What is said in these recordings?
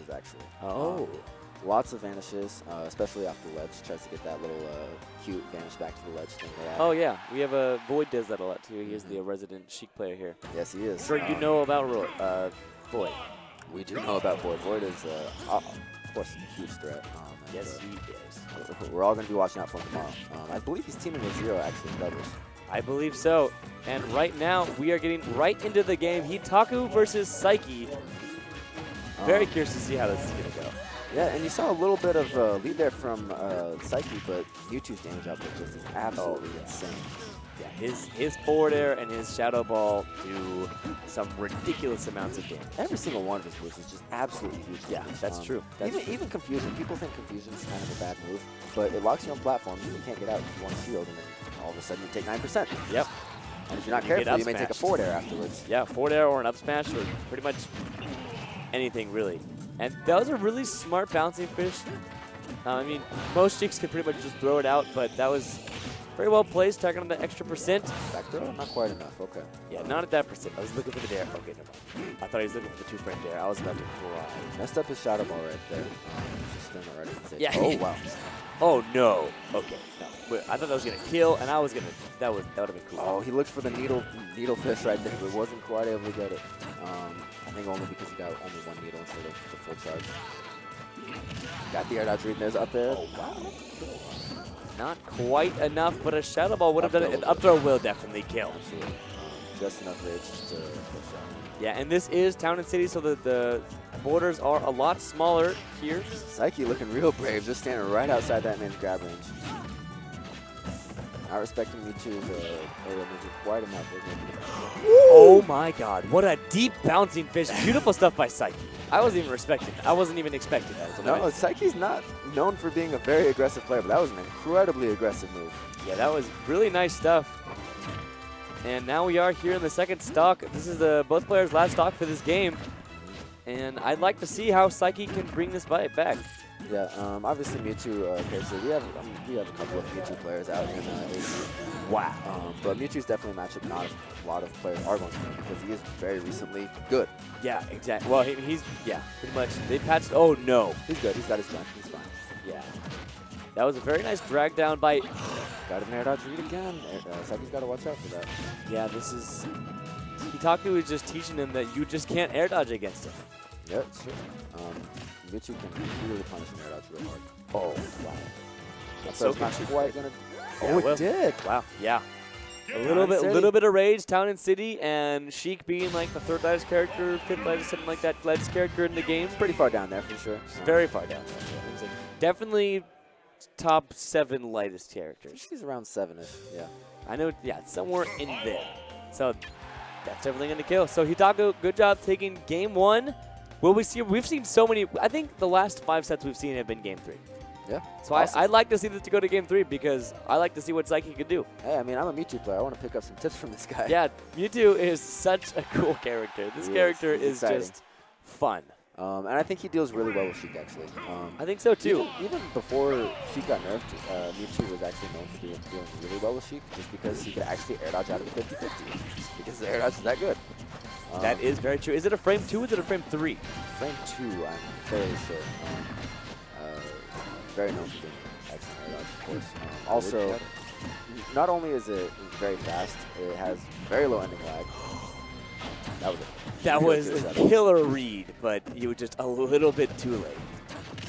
vanishes, actually. Oh. Um, lots of vanishes, uh, especially off the ledge. Tries to get that little uh, cute vanish back to the ledge thing. Oh yeah, we have a Void does that a lot too. He is the Mhm. resident Sheik player here. Yes, he is. You Um, know about Ro uh, Void. We do know about Void. Void is, uh, of course, a huge threat. Um, Yes, uh, he is. we're all going to be watching out for him tomorrow. Um, I believe he's teaming with Zero, actually, in doubles. I believe so. And right now, we are getting right into the game. Hitaku versus Saiki. Very Um, curious to see how this is going to go. Yeah, and you saw a little bit of uh, lead there from uh, Saiki, but Mewtwo's damage output just is absolutely Oh, yeah. insane. Yeah, his his forward air and his shadow ball do some ridiculous amounts of damage. Every single one of his moves is just absolutely huge. Yeah, that's true. That's even true. even confusion. People think confusion is kind of a bad move, but it locks you on platform. you can't get out if you want to shield, and then all of a sudden you take nine percent. Yep. And if you're not You careful, you may take a forward air afterwards. Yeah, forward air or an up smash or pretty much anything really. And that was a really smart bouncing fish. Uh, I mean, most chicks could pretty much just throw it out, but that was very well placed, targeting the extra percent. Back throw, not quite enough. Okay. Yeah, not at that percent. I was looking for the dare. Okay, never mind. I thought he was looking for the two frame dare. I was about to cry. Messed up his shadow ball right there. Just still not ready to take. Yeah. Oh wow. Oh no. Okay. No. Wait, I thought that was gonna kill, and I was gonna. That was that would have been cool. Oh, he looked for the needle needle fish right there, but wasn't quite able to get it. Um, I think only because he got only one needle instead of the full charge. Got the air dodge read. There's up there. Not quite enough, but a shadow ball would have done it. An up throw will definitely kill. Absolutely. Just enough rage to push out. Yeah, and this is town and city, so the the borders are a lot smaller here. Saiki looking real brave, just standing right outside that man's grab range. Not respecting Mewtwo's uh, aerial moves quite enough. There's no defense. Oh my god, what a deep bouncing fish. Beautiful stuff by Saiki. I wasn't even respecting I wasn't even expecting that. until No, now. Saiki's not known for being a very aggressive player, but that was an incredibly aggressive move. Yeah, that was really nice stuff. And now we are here in the second stock. This is the both players' last stock for this game. And I'd like to see how Saiki can bring this fight back. Yeah, um, obviously Mewtwo. Uh, so we have um, we have a couple of Mewtwo players out in uh, AZ. Wow. Um, but Mewtwo's definitely a matchup not a lot of players are going to win because he is very recently good. Yeah, exactly. Well, he, he's, yeah, pretty much. They patched, oh no. He's good. He's got his gun. He's fine. Yeah. That was a very nice drag down by, Got an air dodge read again. Uh, Saiki's got to watch out for that. yeah, this is, Hitaku is just teaching him that you just can't air dodge against him. Yeah, it's true. Um, Mewtwo can really punish an air dodge real hard. Oh, wow. That's so so not quite gonna. Yeah, oh, it well- did. Wow, yeah. A little Town bit, City. little bit of rage, Town and City, and Sheik being like the third lightest character, fifth lightest, something like that, lightest character in the game. Pretty far down there for sure. Very far down. there. It's like definitely top seven lightest characters. She's around seven-ish. Yeah. I know, yeah, somewhere in there. So that's definitely going to kill. So Hitaku, good job taking game one. Will we see? We've seen so many. I think the last five sets we've seen have been game three. Yeah. So Awesome. I, I'd like to see this to go to game three because I like to see what Saiki could do. Hey, I mean, I'm a Mewtwo player. I want to pick up some tips from this guy. Yeah, Mewtwo is such a cool character. This He character He's is just fun. Um, and I think he deals really well with Sheik, actually. Um, I think so too. Even, even before Sheik got nerfed, uh, Mewtwo was actually known for doing, doing really well with Sheik just because he could actually air dodge out of the 50-50. Because the air dodge is that good. Um, That is very true. Is it a frame two? Is it a frame three? Frame 2, I'm fairly sure. Um, uh, very known for excellent of course. Um, also, not only is it very fast, it has very low ending lag. That was a That was a killer read, but you were just a little bit too late.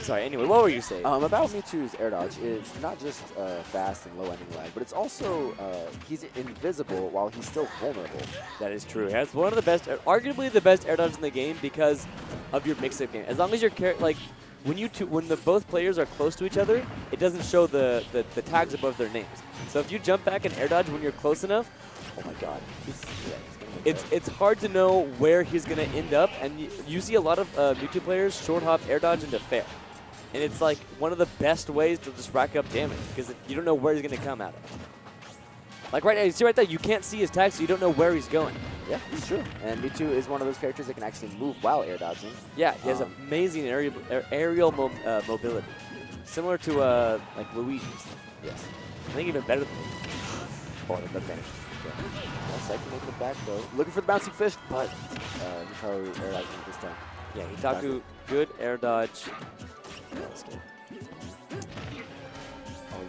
Sorry. Anyway, what were you saying? Um, about Mewtwo's air dodge, it's not just uh, fast and low ending lag, but it's also uh, he's invisible while he's still vulnerable. That is true. He has one of the best, arguably the best air dodge in the game because of your mix-up game. As long as you're char- like when you two, when the both players are close to each other, it doesn't show the, the the tags above their names. So if you jump back and air dodge when you're close enough, oh my god, He's, yeah, he's it's it's hard to know where he's gonna end up. And you, you see a lot of uh, Mewtwo players short hop air dodge into fair, and it's like one of the best ways to just rack up damage because you don't know where he's gonna come out of. Like right now, you see right there, you can't see his tag, so you don't know where he's going. Yeah, it's true. And Mewtwo is one of those characters that can actually move while air dodging. Yeah, he has Um, amazing aerial, aerial mo uh, mobility. Similar to uh, like Luigi's. Yes. I think even better than Luigi's. Oh, the finish. Well, Saiki making it back though. Looking for the bouncing fish, but uh, Hitaku air dodging this time. Yeah, Hitaku, good air dodge.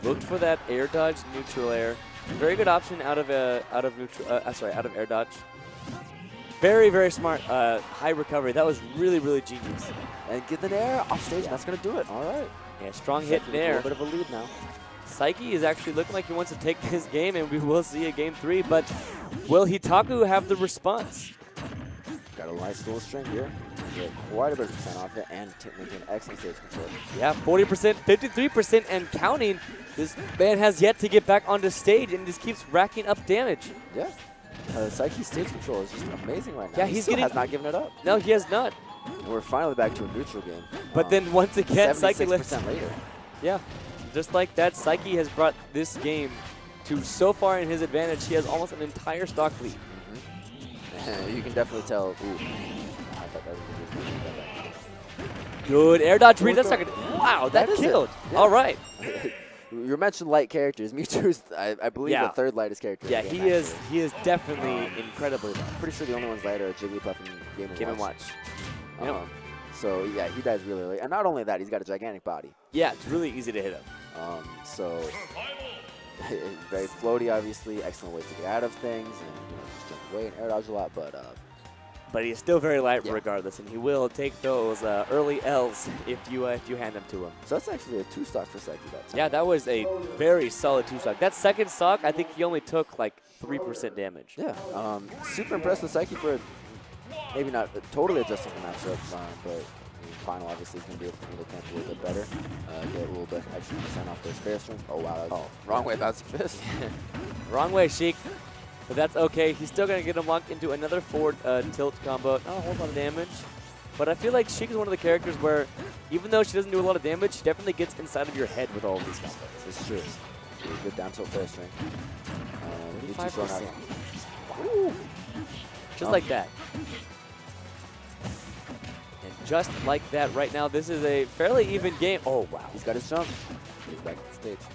Looked for that air dodge, neutral air. Very good option out of uh, out of neutral. Uh, sorry, out of air dodge. Very very smart. Uh, high recovery. That was really really genius. And get the air off stage. That's gonna do it. All right. Yeah, strong hit in A air. little bit of a lead now. Saiki is actually looking like he wants to take this game, and we will see a game three. But will Hitaku have the response? Got a nice little string here. Get quite a bit of percent off it and maintain excellent stage control. Yeah, 40%, 53%, and counting. This man has yet to get back onto stage and just keeps racking up damage. Yeah. Uh, Saiki's stage control is just amazing right now. Yeah, he he's still getting- has not given it up. No, he has not. And we're finally back to a neutral game. But Um, then once again, Saiki lifts. 76% later. Yeah, just like that, Saiki has brought this game to so far in his advantage. He has almost an entire stock lead. you can definitely tell. Ooh. Good air dodge read. Not good. Wow, that, That killed. Yeah. All right. You mentioned light characters. Mewtwo's, I, I believe, Yeah. the third lightest character. Yeah, he game, is. actually. He is definitely incredibly low. Pretty sure the only ones lighter are Jigglypuff and Game and Game and Watch. watch. Um, so yeah, he dies really early, and not only that, he's got a gigantic body. Yeah, it's really easy to hit him. Um, so very floaty, obviously. Excellent ways to get out of things, and you know, just jump away and air dodge a lot. But uh, But he's still very light Yeah. regardless, and he will take those uh, early L's if you uh, if you hand them to him. so that's actually a two stock for Saiki. That time. Yeah, that was a very solid two stock. That second stock, I think he only took like three percent damage. Yeah, um, super impressed with Saiki for maybe not totally adjusting the matchup, um, but final obviously is going to be able to handle camp a little bit better, uh, get a little bit extra percent off those fair strings. Oh wow, was wrong way bouncy fist. Wrong way, Sheik. But that's okay. He's still going to get him locked into another forward uh, tilt combo. Not a whole lot of damage. But I feel like Sheik is one of the characters where, even though she doesn't do a lot of damage, she definitely gets inside of your head with all of these combos. It's true. Really good down tilt first, string. Uh, 35%. Just Um, like that. And just like that, right now, this is a fairly even game. Oh, wow. He's got his jump. He's back to the stage.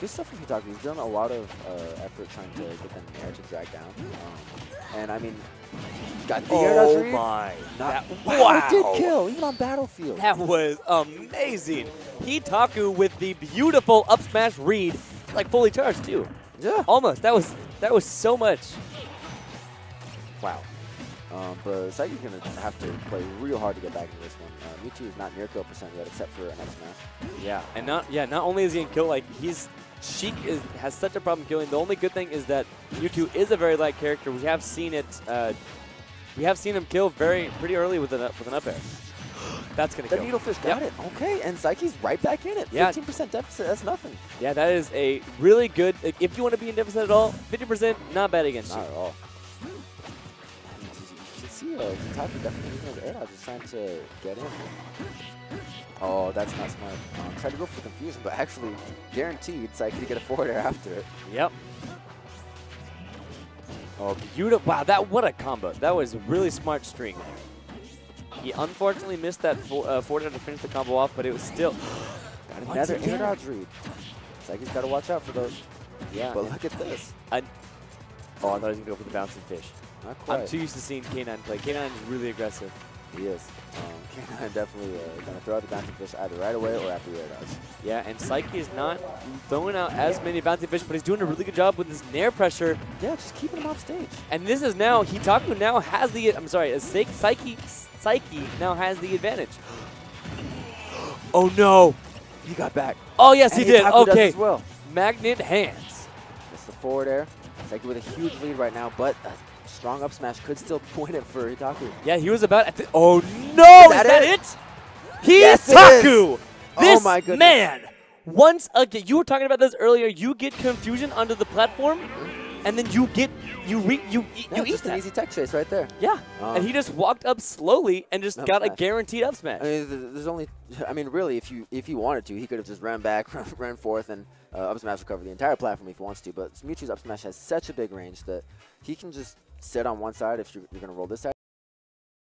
Good stuff from Hitaku. He's done a lot of uh, effort trying to get them air to drag down. Um, and I mean, got the air dodge Oh, read. my. Not, That- wow, it did kill, even on Battlefield. That was amazing. Hitaku with the beautiful up smash read, like fully charged too. Yeah. Almost. That was that was so much. Wow. Um, but Saiki's going to have to play real hard to get back into this one. Uh, Mewtwo is not near kill percent yet, except for an up smash. Yeah, and not yeah. Not only is he in kill, like he's Sheik is has such a problem killing. The only good thing is that Mewtwo is a very light character. We have seen it. Uh, we have seen him kill very pretty early with an up- with an up air. That's gonna The kill. Needlefish got Yep. it. Okay, and Saiki's right back in it. Yeah. 15% deficit, that's nothing. Yeah, that is a really good. like, If you want to be in deficit at all, 50% not bad against Not you. at all. You can see uh, definitely using those air dodges, trying to get in. Oh, that's not smart. Um, tried to go for confusion, but actually guaranteed Saiki to get a forward air after it. Yep. Oh, beautiful! Wow, that what a combo. That was a really smart string. He unfortunately missed that for, uh, forward air to finish the combo off, but it was still. Got another air dodge read. Saiki's got to watch out for those. Yeah. But look at this. I, oh, I thought he was gonna go for the bouncing fish. I'm too used to seeing K9 play. K9 is really aggressive. He is. Um, K9 definitely uh, going to throw out the bouncing fish either right away or after the air dodge. Yeah, and Saiki is not throwing out as many bouncing fish, but he's doing a really good job with his nair pressure. Yeah, just keeping him off stage. And this is now Hitaku now has the. I'm sorry, Saiki Saiki Saiki now has the advantage. Oh no! He got back. Oh yes, he did. Hitaku Okay, as well. magnet hands. It's the forward air. Saiki with a huge lead right now, but strong up smash could still point it for Hitaku. Yeah, he was about. At the, oh no! Is that that, it? it? Yes, it Hitaku! is. Oh my goodness. man. Once again, you were talking about this earlier. You get confusion onto the platform, and then you get you re, you eat Yeah, you eat just an easy tech chase right there. Yeah, Um, and he just walked up slowly and just got a guaranteed up smash. I mean, there's only, I mean, really, if you if he wanted to, he could have just ran back, ran forth, and uh, up smash recover the entire platform if he wants to. But Mewtwo's up smash has such a big range that he can just sit on one side if you're, you're going to roll this side.